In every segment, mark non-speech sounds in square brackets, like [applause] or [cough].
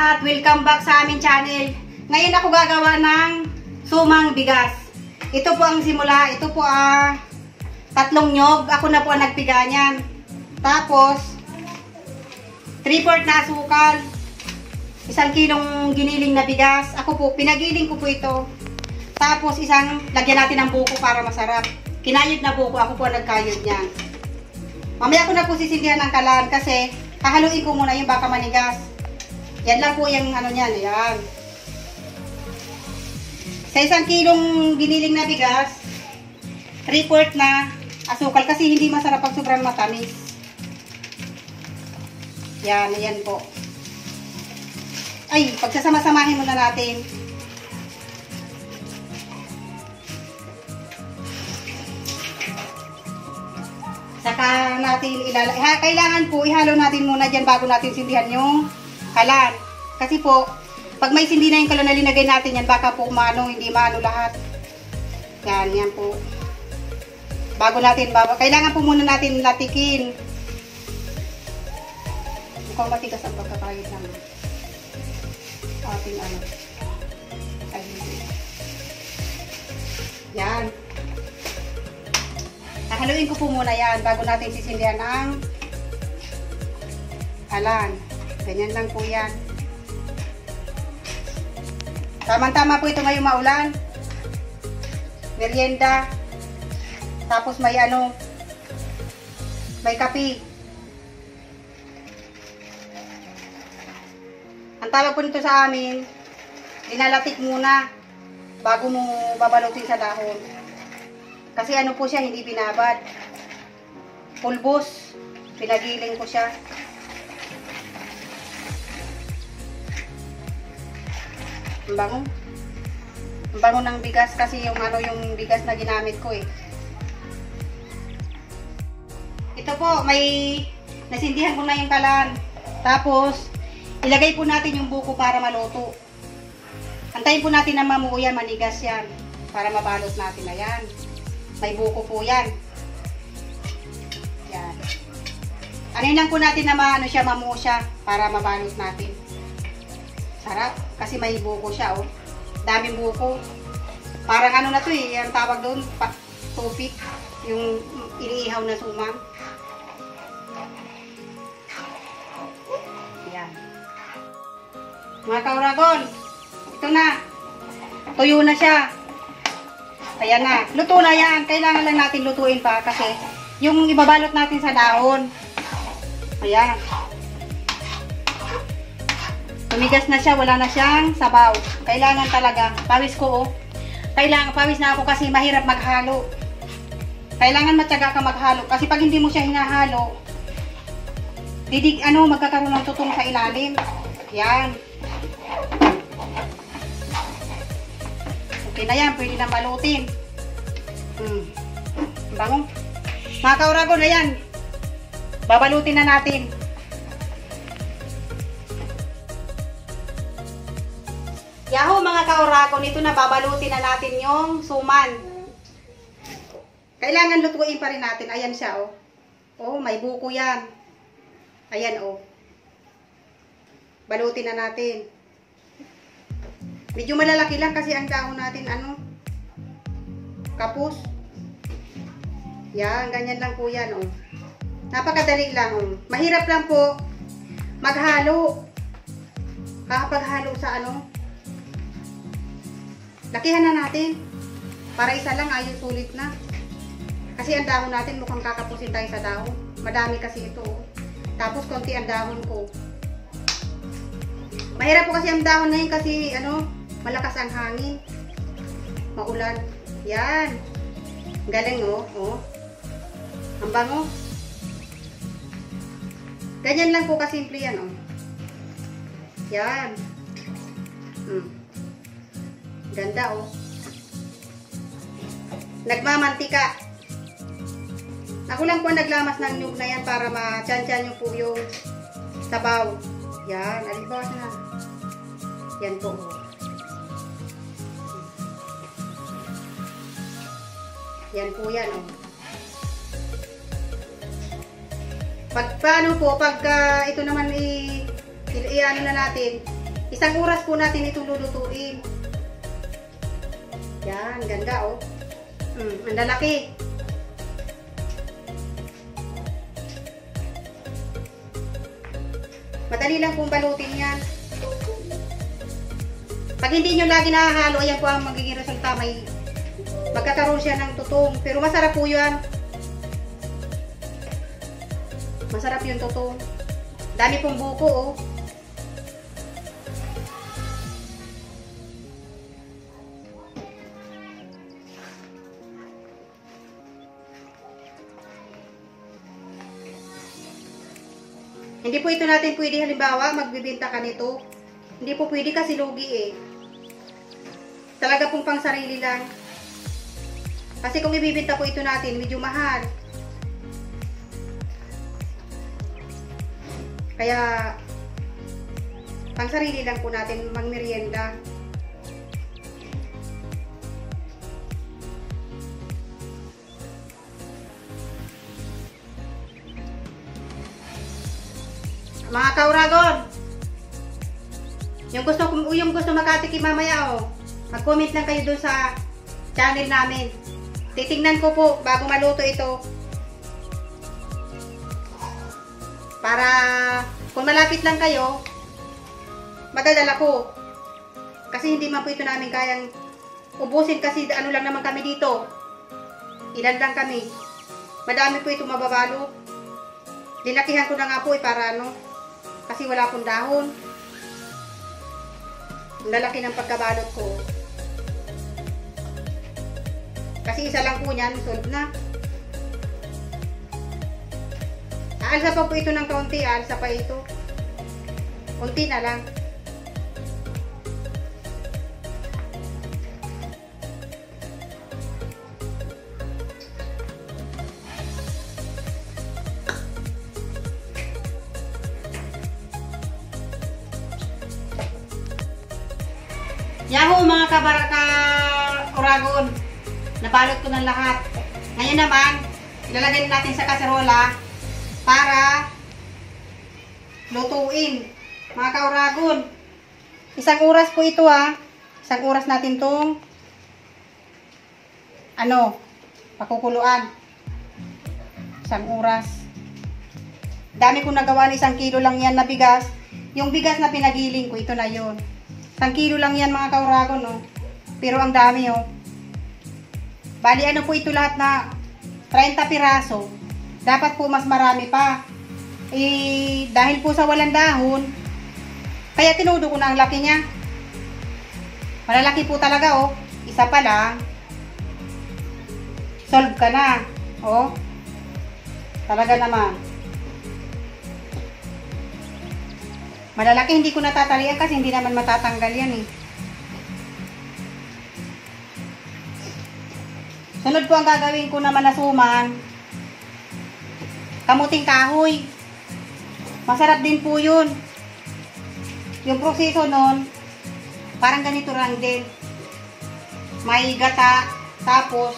lahat. Welcome back sa aming channel. Ngayon ako gagawa ng sumang bigas. Ito po ang simula. Ito po ah tatlong nyog. Ako na po ang nagpiga niyan. Tapos 3-4 na asukal. Isang kilong giniling na bigas. Ako po, pinagiling ko po ito. Tapos isang, lagyan natin ng buko para masarap. Kinayod na buko. Ako po ang nagkayod niyan. Mamaya ko na po sisindihan ng kalan kasi hahaluin ko muna yung baka manigas. Yan lang po yung ano niyan. Ayan. Sa isang kilong giniling na bigas, 3-4 na asukal kasi hindi masarap pag sobrang matamis. Yan, ayan po. Ay, pagsasama-samahin muna natin. Saka natin ilala... Ha, kailangan po, ihalo natin muna dyan bago natin sindihan yung kalan. Kasi po, pag may sindi na yung kalan na natin yan, baka po umano, hindi maano lahat. Yan, yan po. Bago natin, bago, kailangan po muna natin latikin. Mukhang matigas ang pagkakayot ng ating ano. Ay, yan. Hahaluin ko po muna yan bago natin sisindihan ang alan. Ganyan lang po yan. Tamang-tama po ito ngayong maulan. Merienda. Tapos may ano, may kape. Ang tawag po nito sa amin, dinalatik muna bago mo babalutin sa dahon. Kasi ano po siya, hindi binabad. Pulbos. Pinagiling ko siya. Ang bango. Ang bango ng bigas kasi yung ano yung bigas na ginamit ko eh. Ito po, may nasindihan ko na yung kalan. Tapos, ilagay po natin yung buko para maluto. Antayin po natin na mamuo yan, manigas yan. Para mabalot natin na yan. May buko po yan. Yan. Ano lang po natin na maano siya, mamuo siya para mabalot natin. Sarap. Kasi may buko siya, oh. Daming buko. Parang ano na to eh, ang tawag doon, tupik. Yung iniihaw na sumang. Yan. Mga kauragon, ito na. Tuyo na siya. Ayan na. Luto na yan. Kailangan lang natin lutuin pa kasi yung ibabalot natin sa dahon. Ayan. Tumigas na siya. Wala na siyang sabaw. Kailangan talaga. Pawis ko oh. Kailangan, pawis na ako kasi mahirap maghalo. Kailangan matyaga ka maghalo. Kasi pag hindi mo siya hinahalo, didig, ano, magkakaroon ng tutong sa ilalim. Yan. Okay na yan, pwede na balutin. Hmm. Bango. Mga kaurago na yan. Babalutin na natin. Yahoo mga kaurago, nito na babalutin na natin yung suman. Kailangan lutuin pa rin natin. Ayan siya, oh. Oh, may buko yan. Ayan, oh. Balutin na natin. Medyo malalaki lang kasi ang dahon natin, ano, kapus. Yan, ganyan lang po yan, oh. Napakadali lang, oh. Mahirap lang po maghalo. Kakapaghalo sa ano. Lakihan na natin. Para isa lang, ayos sulit na. Kasi ang dahon natin, mukhang kakapusin tayo sa dahon. Madami kasi ito, oh. Tapos, konti ang dahon ko. Mahirap po kasi ang dahon na yun kasi, ano, malakas ang hangin. Maulan. Yan. Galing, oh. oh. Ang bango. Ganyan lang po kasimple yan, oh. Yan. Hmm. Ganda, oh. Nagmamantika. Ako lang po naglamas ng nyug na yan para ma-chan-chan nyo po yung sabaw. Yan. Alibawas na. Yan po. Yan po yan, oh. Pag paano po, pag uh, ito naman i i-ano na natin. Isang oras po natin itong lulutuin. Yan, ganda oh. Mm, ang lalaki. Madali lang pong balutin yan. Pag hindi nyo lagi nakahalo, ayan po ang magiging resulta. May magkakaroon siya ng tutong. Pero masarap po yan. Masarap yung tutong. Dami pong buko, oh. Hindi po ito natin pwede halimbawa magbibenta ka nito. Hindi po pwede kasi lugi eh. Talaga pong pang sarili lang. Kasi kung ibibenta po ito natin, medyo mahal. Kaya, pang sarili lang po natin magmerienda. Mga kauragon, yung gusto, yung gusto makatikim mamaya, oh, mag-comment lang kayo dun sa channel namin. Titingnan ko po bago maluto ito. Para kung malapit lang kayo, madadala ko. Kasi hindi man po ito namin kayang ubusin kasi ano lang naman kami dito. Ilan lang kami. Madami po ito mababalo. Linakihan ko na nga po eh para ano, kasi wala pong dahon. Ang lalaki ng pagkabalot ko. Kasi isa lang po niyan, solve na. Aalsa pa po ito ng kaunti, aalsa pa ito. Kunti na lang. Yahoo mga kabaraka Oragon. Nabalot ko ng lahat. Ngayon naman, ilalagay natin sa kaserola para lutuin. Mga kauragon. Isang oras po ito ha. Isang oras natin tong ano, pakukuluan. Isang oras. Dami kong nagawa ng isang kilo lang yan na bigas. Yung bigas na pinagiling ko, ito na yon. Isang kilo lang yan mga kauragon, no? Pero ang dami, oh. Bali, ano po ito lahat na 30 piraso. Dapat po mas marami pa. Eh, dahil po sa walang dahon, kaya tinudo ko na ang laki niya. Malalaki po talaga, oh. Isa pa lang. Solve ka na. Oh. Talaga naman. Malalaki hindi ko natatalian kasi hindi naman matatanggal yan eh. Sunod po ang gagawin ko naman na suman. Kamuting kahoy. Masarap din po yun. Yung proseso nun, parang ganito lang din. May gata, tapos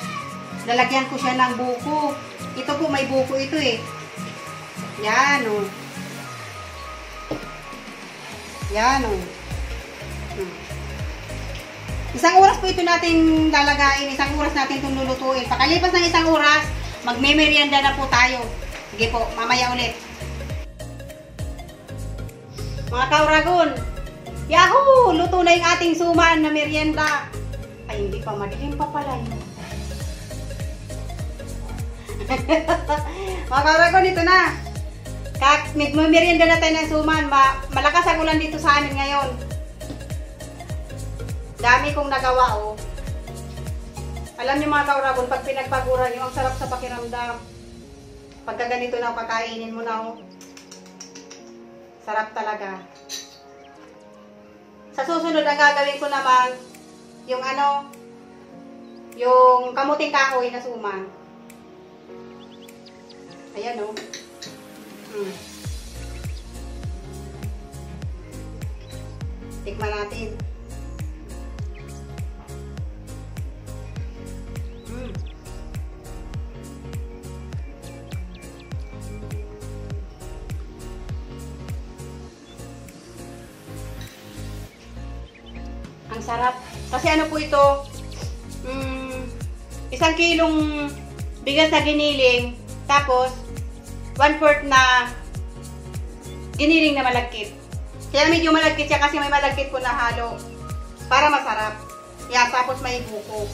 lalagyan ko siya ng buko. Ito po, may buko ito eh. Yan o. Oh. Yan o. Oh. Hmm. Isang oras po ito natin lalagayin. Isang oras natin itong lulutuin. Pakalipas ng isang oras, magme-merienda na po tayo. Sige po, mamaya ulit. Mga kauragon, yahoo! Luto na yung ating suman na merienda. Ay, hindi pa madilim pa pala yun. [laughs] Mga kauragon, ito na. Kak, magme-merienda na tayo ng suman. Ma malakas ang ulan dito sa amin ngayon. Dami kong nagawa, oh. Alam niyo mga kauragon, pag pinagpaguran niyo, ang sarap sa pakiramdam. Pagka ganito na, kakainin mo na, oh. Sarap talaga. Sa susunod, ang gagawin ko naman, yung ano, yung kamuting kahoy na suman. Ayan, oh. Hmm. Tikman natin. Hmm. Ang sarap. Kasi ano po ito, mm, isang kilong bigas na giniling, tapos one fourth na giniling na malagkit. Kaya medyo malagkit siya kasi may malagkit po na halo para masarap. Yan, tapos may buko.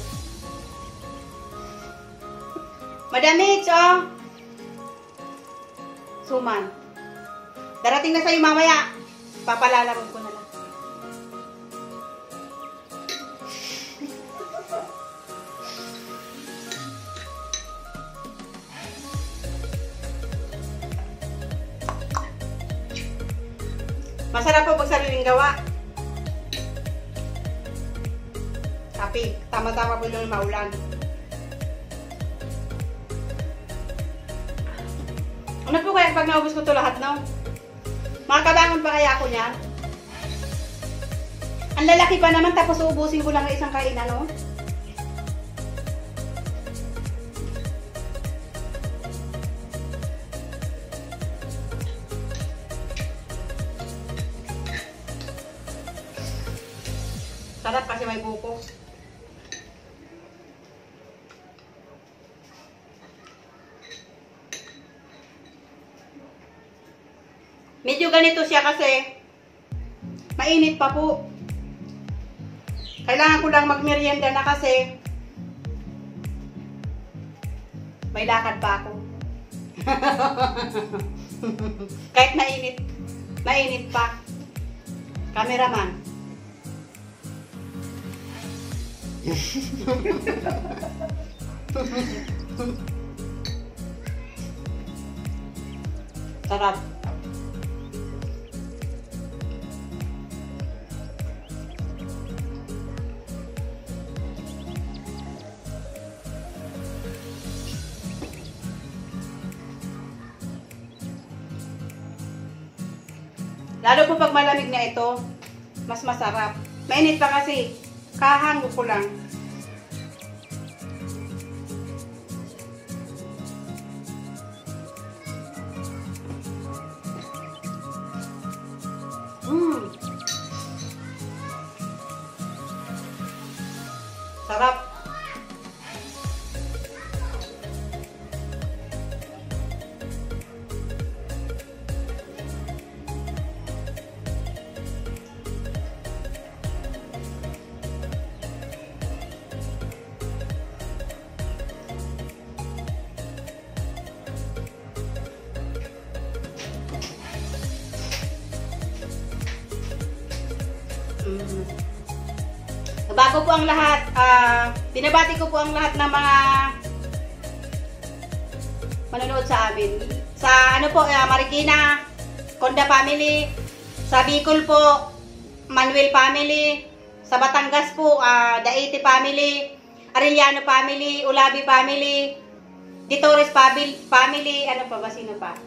Madamig, oh. Suman. Darating na sa'yo mamaya. Papalalabog ko na Masarap po pag sariling gawa. Happy. Tama-tama po yung maulan. Ano po kaya pag naubos ko to lahat, no? Makakabangon pa kaya ako niyan? Ang lalaki pa naman tapos uubusin ko lang ng isang kainan, no? Sarap kasi may buko. Medyo ganito siya kasi mainit pa po. Kailangan ko lang magmerienda na kasi may lakad pa ako. [laughs] Kahit mainit, mainit pa. Cameraman. Sarap. Lalo po pag malamig na ito, mas masarap. Mainit pa kasi, kahango ko lang. Bago po ang lahat, ah, binabati ko po ang lahat ng mga manonood sa amin. Sa ano po, ah, Marikina, Konda family, sa Bicol po, Manuel family, sa Batangas po, ah, Daite family, Arellano family, Ulabi family, Ditores family, ano pa ba, sino pa?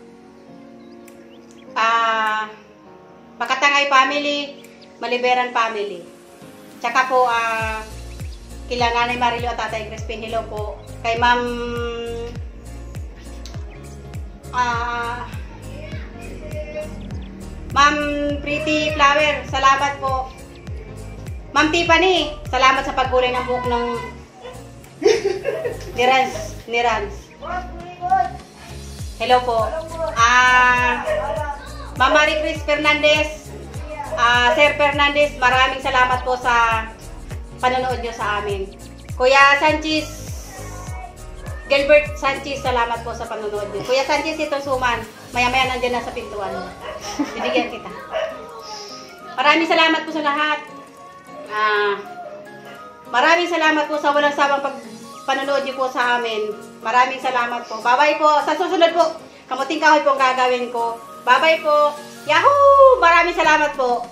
Ah, Pakatangay family, Maliberan family. Tsaka po, ah, kila Nanay Marilo at Tatay Crispin, hello po. Kay Ma'am, ah, Ma'am Pretty Flower, salamat po. Ma'am Tiffany, salamat sa pagkulay ng buhok ng ni Rans. Ni Rans. Hello po. Ah, Ma'am Marie Chris Fernandez, Ah, Sir Fernandez, maraming salamat po sa panonood nyo sa amin. Kuya Sanchez, Gilbert Sanchez, salamat po sa panonood nyo. Kuya Sanchez, itong suman. Maya-maya nandyan na sa pintuan. Bibigyan kita. Maraming salamat po sa lahat. Ah, maraming salamat po sa walang sawang pag panonood nyo po sa amin. Maraming salamat po. Bye-bye po. Sa susunod po, kamuting kahoy po ang gagawin ko. Bye-bye po. Yahoo! Maraming salamat po.